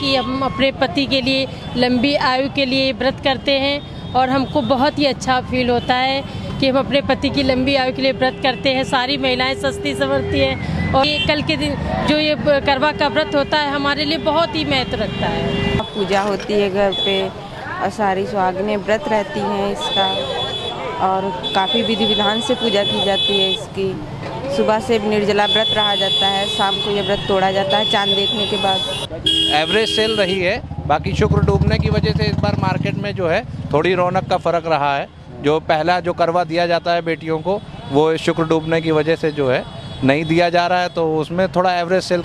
कि हम अपने पति के लिए, लंबी आयु के लिए व्रत करते हैं और हमको बहुत ही अच्छा फील होता है कि हम अपने पति की लंबी आयु के लिए व्रत करते हैं। सारी महिलाएँ सस्ती संवरती हैं और ये कल के दिन जो ये करवा का व्रत होता है, हमारे लिए बहुत ही महत्व रखता है। पूजा होती है घर पे। और सारी सुहागिनें व्रत रहती हैं इसका। और काफ़ी विधि विधान से पूजा की जाती है इसकी। सुबह से निर्जला व्रत रहा जाता है, शाम को यह व्रत तोड़ा जाता है चाँद देखने के बाद। एवरेज सेल रही है, बाकी शुक्र डूबने की वजह से इस बार मार्केट में जो है थोड़ी रौनक का फ़र्क रहा है। जो पहला जो करवा दिया जाता है बेटियों को, वो शुक्र डूबने की वजह से जो है नहीं दिया जा रहा है तो उसमें थोड़ा एवरेज सेल